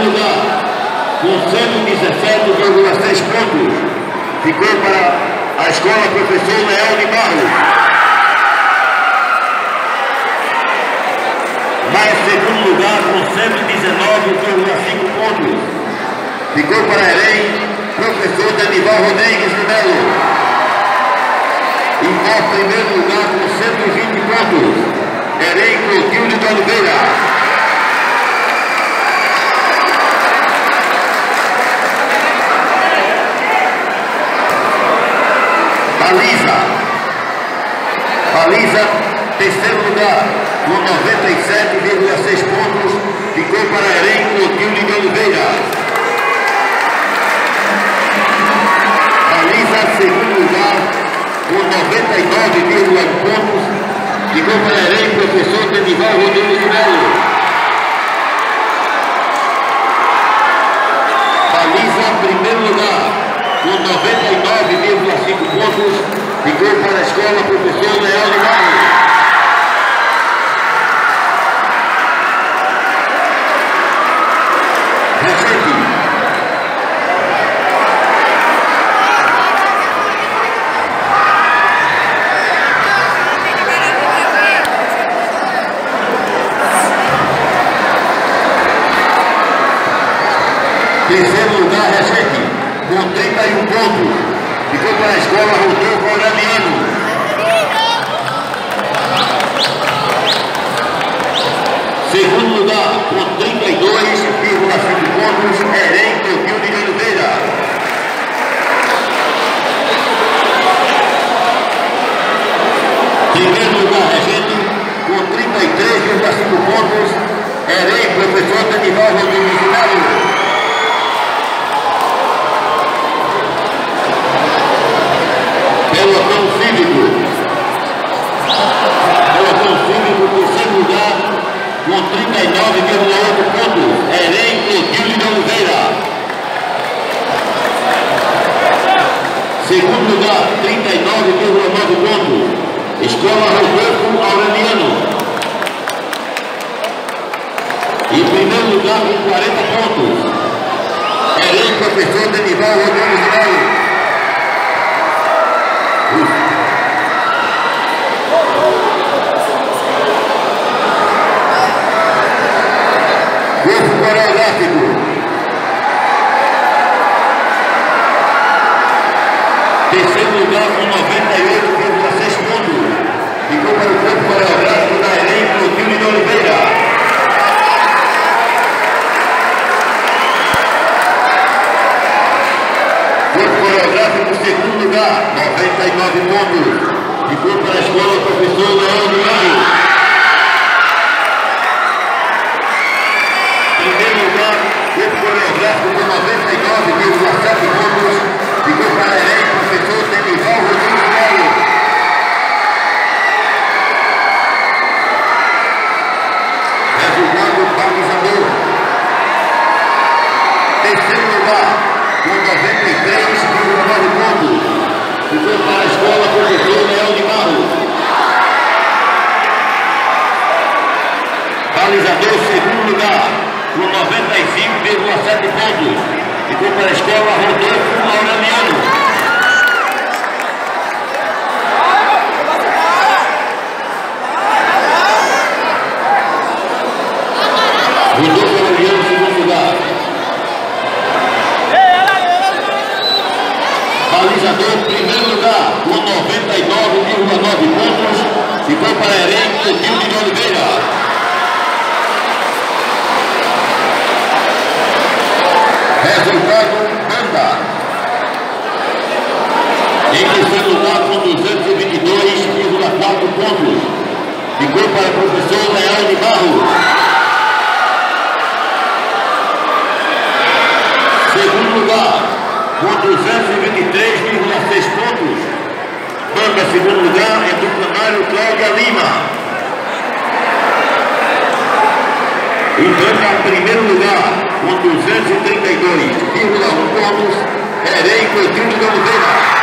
Lugar, com 117,6 pontos, ficou para a escola Professor Leão de Barros. Mas segundo lugar, com 119,5 pontos, ficou para Erém, professor Danival Rodrigues de Melo. E no primeiro lugar, com 120 pontos, Erém Clotilde de Oliveira. Baliza. Baliza, terceiro lugar, com 97,6 pontos, ficou para Erém Clotilde de Oliveira. Baliza, segundo lugar, com 99,1 pontos, ficou para Erém Professor Denival Rodrigues de Melo. Baliza, primeiro lugar, com 99,5 pontos, ficou para a escola professor de Barros. Terceiro lugar, Recente com 31 pontos. Ficou para a escola Rodolfo Aureliano. Segundo lugar, com 32,5 pontos, Erém Clotilde de Oliveira. Primeiro lugar, regente, com 33,5 pontos, Erém Professor Danival Rodrigues Melo. pelotão cívico. Pelotão cívico, terceiro lugar, com 39,8 pontos, Erém Clotilde de Oliveira. Segundo lugar, 39,9 pontos, Escola Rodolfo Aureliano. Em lugar, com 40 pontos, Erém Professor Denival Rodrigues Melo. Grupo coreográfico. Terceiro lugar com 98,6 pontos. Ficou para o grupo coreográfico da Erém Clotilde de Oliveira. Grupo coreográfico, segundo lugar, 99 pontos. Ficou para a escola professor Leão do Lago. Grupo coreográfico com 99,7 pontos. Ficou para Erém, professor Denival Rodrigues Melo. Resultado balizador. Terceiro lugar, com 93,9 pontos. Ficou para a escola professor Leão de Barros. Balizador, segundo lugar, com 95,7 pontos. Ficou para a escola Rodolfo Aureliano. Balizador, primeiro lugar, com 99,9 pontos. Ficou para Erém Coutinho de Oliveira. Resultado anda. Em terceiro lugar com 222,4 pontos. Ficou para o professor Leão de Barros. Segundo lugar, com 223,6 pontos. Banda segundo lugar é do canário Cláudia Lima. E banda primeiro lugar, com 232,1 pontos, Erei Coutinho de